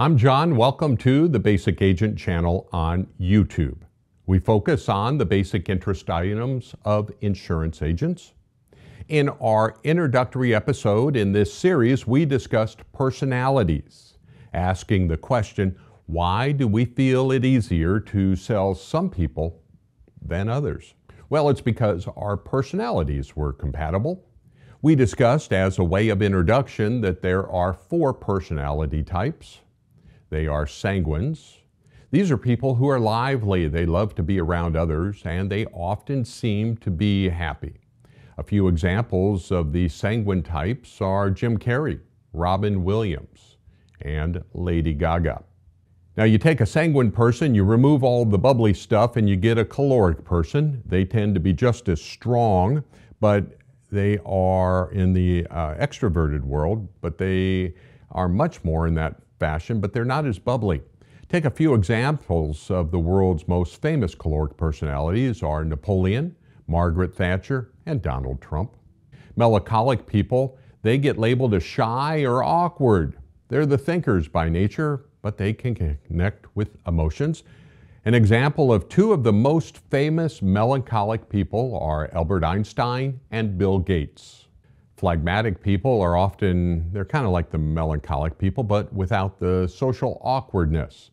I'm John. Welcome to the Basic Agent channel on YouTube. We focus on the basic interest items of insurance agents. In our introductory episode in this series, we discussed personalities, asking the question why do we feel it easier to sell some people than others? Well, it's because our personalities were compatible. We discussed as a way of introduction that there are four personality types they are sanguines. These are people who are lively, they love to be around others, and they often seem to be happy. A few examples of the sanguine types are Jim Carrey, Robin Williams, and Lady Gaga. Now, you take a sanguine person, you remove all the bubbly stuff, and you get a choleric person. They tend to be just as strong, but they are in the uh, extroverted world, but they are much more in that fashion, but they're not as bubbly. Take a few examples of the world's most famous choleric personalities are Napoleon, Margaret Thatcher, and Donald Trump. Melancholic people, they get labeled as shy or awkward. They're the thinkers by nature, but they can connect with emotions. An example of two of the most famous melancholic people are Albert Einstein and Bill Gates. Phlegmatic people are often, they're kind of like the melancholic people, but without the social awkwardness.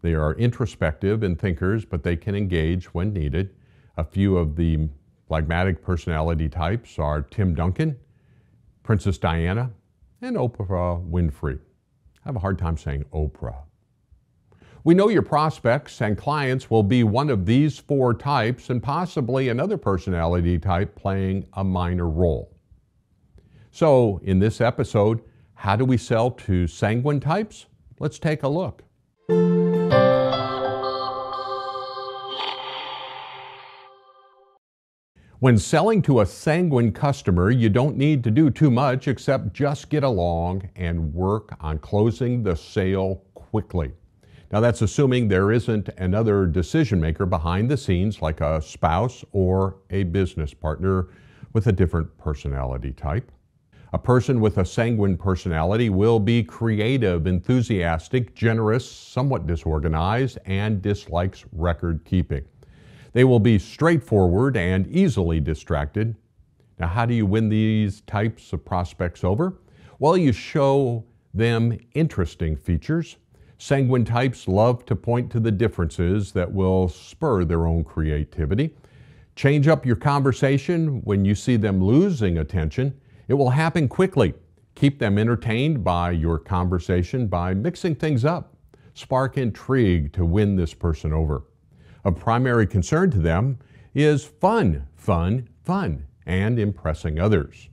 They are introspective and thinkers, but they can engage when needed. A few of the phlegmatic personality types are Tim Duncan, Princess Diana, and Oprah Winfrey. I have a hard time saying Oprah. We know your prospects and clients will be one of these four types and possibly another personality type playing a minor role. So, in this episode, how do we sell to sanguine types? Let's take a look. When selling to a sanguine customer, you don't need to do too much except just get along and work on closing the sale quickly. Now, that's assuming there isn't another decision maker behind the scenes, like a spouse or a business partner with a different personality type. A person with a sanguine personality will be creative, enthusiastic, generous, somewhat disorganized, and dislikes record keeping. They will be straightforward and easily distracted. Now, how do you win these types of prospects over? Well, you show them interesting features. Sanguine types love to point to the differences that will spur their own creativity. Change up your conversation when you see them losing attention it will happen quickly. Keep them entertained by your conversation by mixing things up. Spark intrigue to win this person over. Of primary concern to them is fun, fun, fun, and impressing others.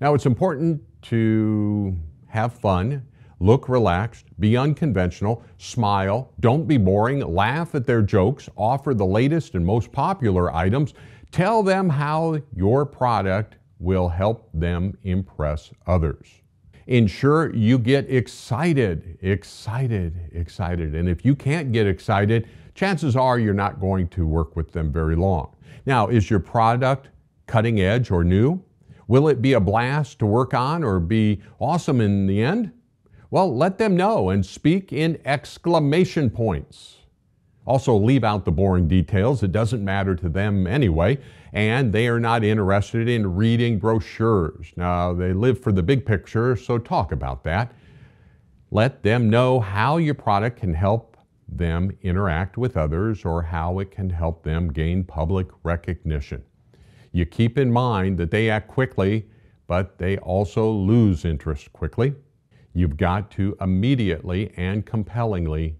Now, it's important to have fun, look relaxed, be unconventional, smile, don't be boring, laugh at their jokes, offer the latest and most popular items, tell them how your product will help them impress others. Ensure you get excited, excited, excited. And if you can't get excited, chances are you're not going to work with them very long. Now, is your product cutting edge or new? Will it be a blast to work on or be awesome in the end? Well, let them know and speak in exclamation points. Also, leave out the boring details. It doesn't matter to them anyway, and they are not interested in reading brochures. Now, they live for the big picture, so talk about that. Let them know how your product can help them interact with others or how it can help them gain public recognition. You keep in mind that they act quickly, but they also lose interest quickly. You've got to immediately and compellingly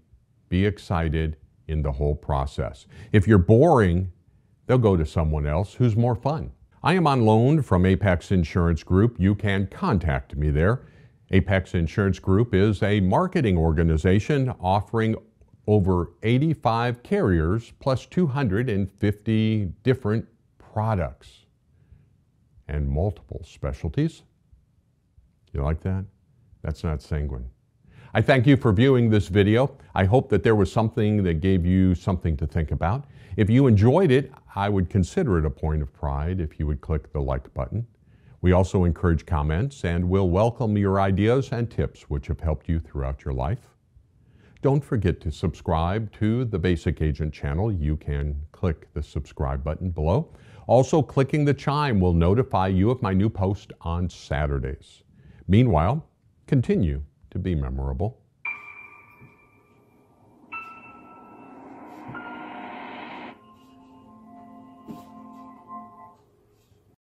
be excited in the whole process. If you're boring, they'll go to someone else who's more fun. I am on loan from Apex Insurance Group. You can contact me there. Apex Insurance Group is a marketing organization offering over 85 carriers plus 250 different products and multiple specialties. You like that? That's not sanguine. I thank you for viewing this video. I hope that there was something that gave you something to think about. If you enjoyed it, I would consider it a point of pride if you would click the like button. We also encourage comments and will welcome your ideas and tips which have helped you throughout your life. Don't forget to subscribe to the Basic Agent channel. You can click the subscribe button below. Also, clicking the chime will notify you of my new post on Saturdays. Meanwhile, continue to be memorable.